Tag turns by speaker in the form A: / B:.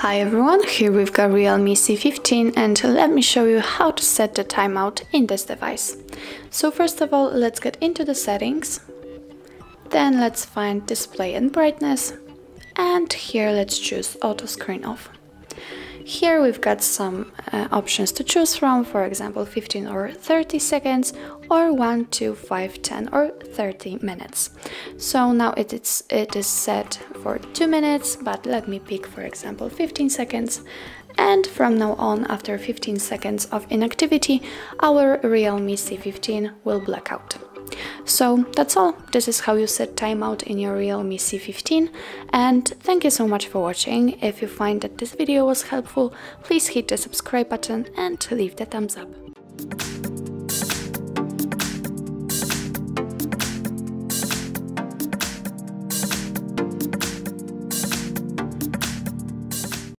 A: Hi everyone, here we've got Realme C15 and let me show you how to set the timeout in this device. So first of all, let's get into the settings. Then let's find display and brightness. And here let's choose auto screen off. Here we've got some uh, options to choose from, for example 15 or 30 seconds or 1 to 5, 10 or 30 minutes. So now it is, it is set for 2 minutes, but let me pick for example 15 seconds and from now on after 15 seconds of inactivity our Realme C15 will black out. So that's all. This is how you set timeout in your Realme C15 and thank you so much for watching. If you find that this video was helpful, please hit the subscribe button and leave the thumbs up.